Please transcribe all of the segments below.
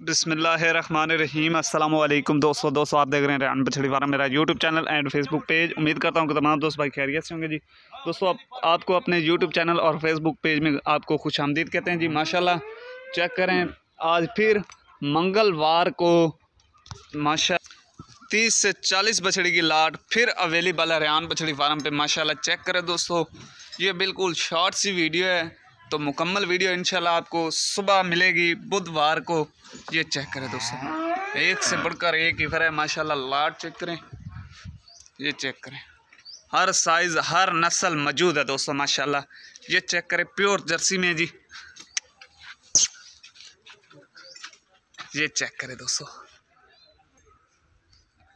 बिसमीम अल्लाम दोस्तों दोस्तों आप देख रहे हैं रेहान बछड़ी फार्म मेरा YouTube channel and Facebook page. उम्मीद करता हूँ कि तमाम दोस्त भाई खैरियत से होंगे जी। दोस्तों आप, आपको अपने यूट्यूब चैनल और फेसबुक पेज में आपको खुश आमदीद कहते हैं जी। माशाल्लाह चेक करें आज फिर मंगलवार को माशा तीस से चालीस बछड़ी की लाट फिर अवेलेबल है रेहान बछड़ी फार्म पे। माशाल्लाह चेक करें दोस्तों ये बिल्कुल शॉर्ट सी वीडियो है। तो मुकम्मल वीडियो इंशाल्लाह आपको सुबह मिलेगी, बुधवार को। ये चेक करें दोस्तों। एक से बढ़कर एक ही फिर है, माशाल्लाह लाट चेक करें। ये चेक करें। हर साइज़ हर नस्ल मौजूद है दोस्तों, माशाल्लाह। ये चेक करें प्योर जर्सी में जी। ये चेक करें दोस्तों।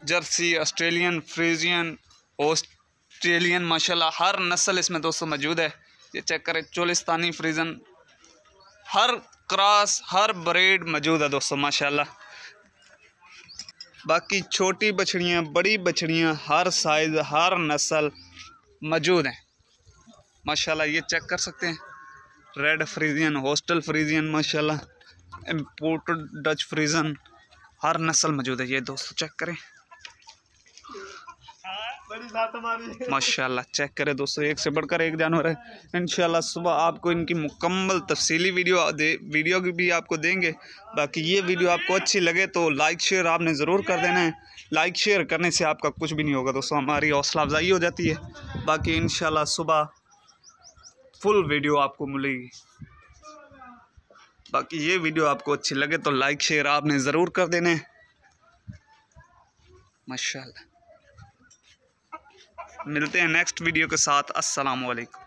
जर्सी ऑस्ट्रेलियन फ्रीजियन ऑस्ट्रेलियन माशाल्लाह, हर नस्ल इसमें दोस्तों मौजूद है। ये चेक करें, चोलिस्तानी फ्रीजन हर क्रॉस हर ब्रेड मौजूद है दोस्तों, माशाल्लाह। बाकी छोटी बछड़ियाँ, बड़ी बछड़ियाँ, हर साइज़ हर नस्ल मौजूद हैं। माशाल्लाह, ये चेक कर सकते हैं। रेड फ्रीजियन हॉस्टल फ्रीजियन माशाल्लाह। इम्पोर्टेड डच फ्रीजन हर नस्ल मौजूद है। ये दोस्तों चेक करें। माशाल्लाह चेक करें दोस्तों, एक से बढ़कर एक जानवर है इंशाल्लाह, सुबह आपको इनकी मुकम्मल तफसीली वीडियो दे, वीडियो भी आपको देंगे। बाकी ये वीडियो आपको अच्छी लगे तो लाइक शेयर आपने ज़रूर कर देना है। लाइक शेयर करने से आपका कुछ भी नहीं होगा दोस्तों, हमारी हौसला अफजाई हो जाती है। बाकी इन सुबह फुल वीडियो आपको मिलेगी। बाकी ये वीडियो आपको अच्छी लगे तो लाइक शेयर आपने ज़रूर कर देने माशाल्लाह। मिलते हैं नेक्स्ट वीडियो के साथ। अस्सलाम वालेकुम